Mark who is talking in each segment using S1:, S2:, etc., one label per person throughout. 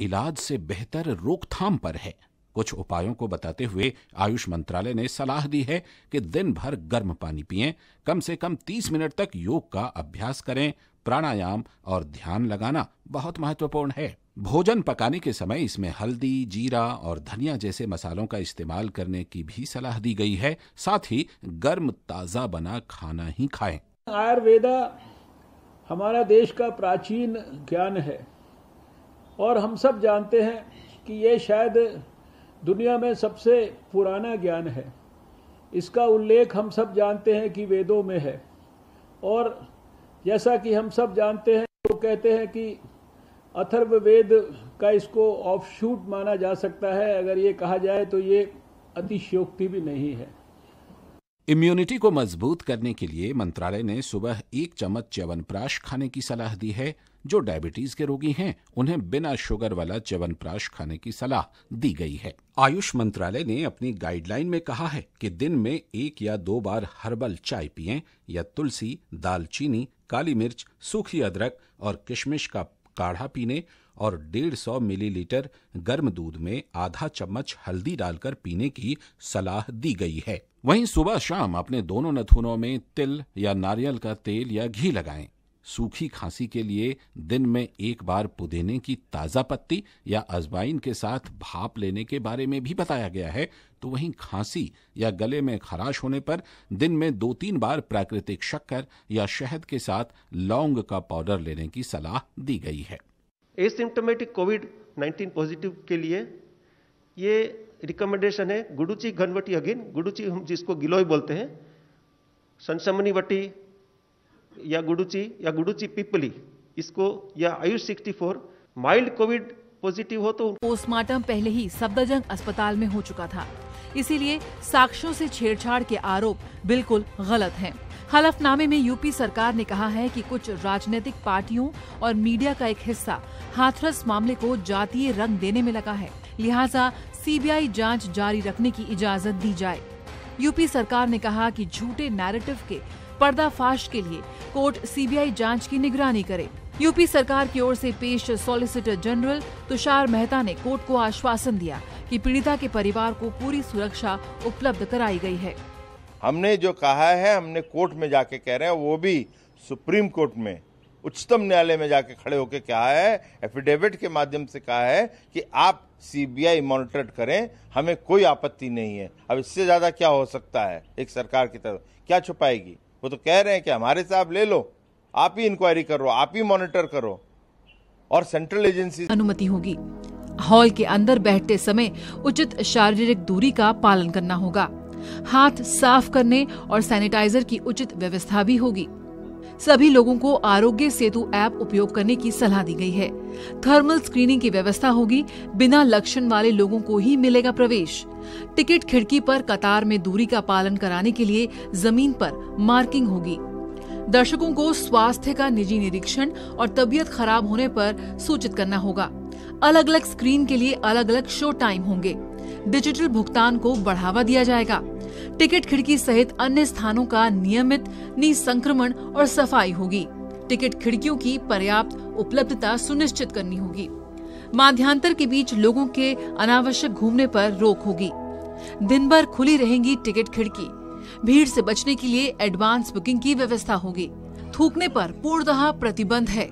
S1: इलाज से बेहतर रोकथाम पर है। कुछ उपायों को बताते हुए आयुष मंत्रालय ने सलाह दी है कि दिन भर गर्म पानी पिएँ, कम से कम 30 मिनट तक योग का अभ्यास करें, प्राणायाम और ध्यान लगाना बहुत महत्वपूर्ण है। भोजन पकाने के समय इसमें हल्दी, जीरा और धनिया जैसे मसालों का इस्तेमाल करने की भी सलाह दी गई है। साथ ही गर्म ताज़ा बना खाना ही खाएँ।
S2: आयुर्वेदा हमारा देश का प्राचीन ज्ञान है। और हम सब जानते हैं कि ये शायद दुनिया में सबसे पुराना ज्ञान है। इसका उल्लेख हम सब जानते हैं कि वेदों में है। और जैसा कि हम सब जानते हैं तो कहते हैं कि अथर्व वेद का इसको ऑफशूट माना जा सकता है। अगर ये कहा जाए तो ये अतिशयोक्ति भी नहीं है।
S1: इम्यूनिटी को मज़बूत करने के लिए मंत्रालय ने सुबह एक चम्मच च्यवनप्राश खाने की सलाह दी है। जो डायबिटीज़ के रोगी हैं, उन्हें बिना शुगर वाला च्यवनप्राश खाने की सलाह दी गई है। आयुष मंत्रालय ने अपनी गाइडलाइन में कहा है कि दिन में एक या दो बार हर्बल चाय पिएँ या तुलसी, दालचीनी, काली मिर्च, सूखी अदरक और किशमिश का काढ़ा पीने और 150 मिलीलीटर गर्म दूध में आधा चम्मच हल्दी डालकर पीने की सलाह दी गई है। वहीं सुबह शाम अपने दोनों नथुनों में तिल या नारियल का तेल या घी लगाएँ। सूखी खांसी के लिए दिन में एक बार पुदीने की ताज़ा पत्ती या अजवाइन के साथ भाप लेने के बारे में भी बताया गया है। तो वहीं खांसी या गले में खराश होने पर दिन में दो तीन बार प्राकृतिक शक्कर या शहद के साथ लौंग का पाउडर लेने की सलाह दी गई है।
S3: एसिम्टोमेटिक कोविड 19 पॉजिटिव के लिए ये रिकमेंडेशन है, गुडुची घनवटी अगेन, गुडुची हम जिसको गिलोय बोलते हैं सनसमनी वटी या गुडुची या गुडुची पिपली, इसको, या आयुष 64 माइल्ड कोविड पॉजिटिव हो तो
S4: पोस्टमार्टम पहले ही सफदरजंग अस्पताल में हो चुका था इसीलिए साक्ष्यों से छेड़छाड़ के आरोप बिल्कुल गलत हैं। हलफनामे में यूपी सरकार ने कहा है कि कुछ राजनीतिक पार्टियों और मीडिया का एक हिस्सा हाथरस मामले को जातीय रंग देने में लगा है। लिहाजा सीबीआई जाँच जारी रखने की इजाज़त दी जाए। यूपी सरकार ने कहा कि झूठे नैरेटिव के पर्दाफाश के लिए कोर्ट सीबीआई जाँच की निगरानी करे। यूपी सरकार की ओर से पेश सॉलिसिटर जनरल तुषार मेहता ने कोर्ट को आश्वासन दिया कि पीड़िता के परिवार को पूरी सुरक्षा उपलब्ध कराई गई है।
S5: हमने जो कहा है, हमने कोर्ट में जाके कह रहे हैं, वो भी सुप्रीम कोर्ट में, उच्चतम न्यायालय में जाके खड़े होकर कहा है, एफिडेविट के माध्यम से कहा है कि आप सीबीआई मॉनिटर करें, हमें कोई आपत्ति नहीं है। अब इससे ज़्यादा क्या हो सकता है एक सरकार की तरफ़? क्या छुपाएगी? वो तो कह रहे हैं कि हमारे से आप ले लो, आप ही इंक्वायरी करो, आप ही मॉनिटर करो। और सेंट्रल एजेंसी
S4: अनुमति होगी। हॉल के अंदर बैठते समय उचित शारीरिक दूरी का पालन करना होगा। हाथ साफ़ करने और सैनिटाइजर की उचित व्यवस्था भी होगी। सभी लोगों को आरोग्य सेतु ऐप उपयोग करने की सलाह दी गई है। थर्मल स्क्रीनिंग की व्यवस्था होगी। बिना लक्षण वाले लोगों को ही मिलेगा प्रवेश। टिकट खिड़की पर कतार में दूरी का पालन कराने के लिए ज़मीन पर मार्किंग होगी। दर्शकों को स्वास्थ्य का निजी निरीक्षण और तबीयत खराब होने पर सूचित करना होगा। अलग अलग स्क्रीन के लिए अलग अलग शो टाइम होंगे। डिजिटल भुगतान को बढ़ावा दिया जाएगा। टिकट खिड़की सहित अन्य स्थानों का नियमित निसंक्रमण और सफ़ाई होगी। टिकट खिड़कियों की पर्याप्त उपलब्धता सुनिश्चित करनी होगी। माध्यांतर के बीच लोगों के अनावश्यक घूमने पर रोक होगी। दिन भर खुली रहेंगी टिकट खिड़की। भीड़ से बचने के लिए एडवांस बुकिंग की व्यवस्था होगी। थूकने पर पूर्णतः प्रतिबंध है।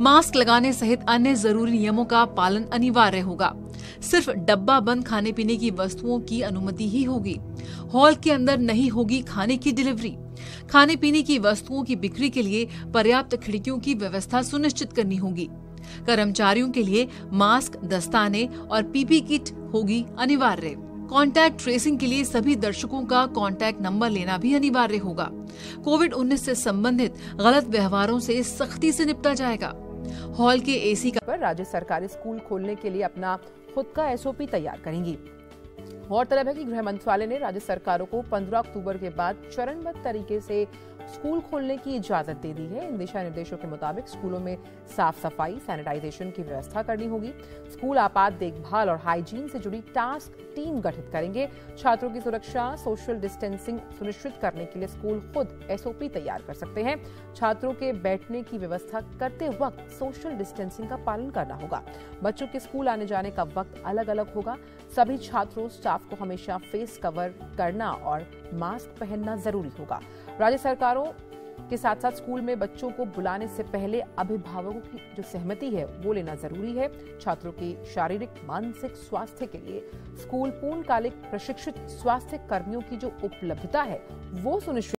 S4: मास्क लगाने सहित अन्य ज़रूरी नियमों का पालन अनिवार्य होगा। सिर्फ़ डब्बा बंद खाने पीने की वस्तुओं की अनुमति ही होगी। हॉल के अंदर नहीं होगी खाने की डिलीवरी। खाने पीने की वस्तुओं की बिक्री के लिए पर्याप्त खिड़कियों की व्यवस्था सुनिश्चित करनी होगी। कर्मचारियों के लिए मास्क, दस्ताने और पीपी किट होगी अनिवार्य। कॉन्टैक्ट ट्रेसिंग के लिए सभी दर्शकों का कॉन्टैक्ट नंबर लेना भी अनिवार्य होगा। कोविड 19 से संबंधित गलत व्यवहारों से सख्ती से निपटा जाएगा। हॉल के एसी का
S6: पर राज्य सरकार स्कूल खोलने के लिए अपना खुद का एसओपी तैयार करेंगी। गौरतलब है कि गृह मंत्रालय ने राज्य सरकारों को 15 अक्टूबर के बाद चरणबद्ध तरीके से स्कूल खोलने की इजाज़त दे दी है। इन दिशा निर्देशों के मुताबिक स्कूलों में साफ़ सफ़ाई, सैनिटाइजेशन की व्यवस्था करनी होगी। स्कूल आपात देखभाल और हाइजीन से जुड़ी टास्क टीम गठित करेंगे। छात्रों की सुरक्षा, सोशल डिस्टेंसिंग सुनिश्चित करने के लिए स्कूल खुद एसओपी तैयार कर सकते हैं। छात्रों के बैठने की व्यवस्था करते वक्त सोशल डिस्टेंसिंग का पालन करना होगा। बच्चों के स्कूल आने जाने का वक्त अलग अलग होगा। सभी छात्रों स्टाफ को हमेशा फेस कवर करना और मास्क पहनना ज़रूरी होगा। राज्य सरकारों के साथ साथ स्कूल में बच्चों को बुलाने से पहले अभिभावकों की जो सहमति है, वो लेना ज़रूरी है। छात्रों के शारीरिक, मानसिक स्वास्थ्य के लिए स्कूल पूर्णकालिक प्रशिक्षित स्वास्थ्य कर्मियों की जो उपलब्धता है, वो सुनिश्चित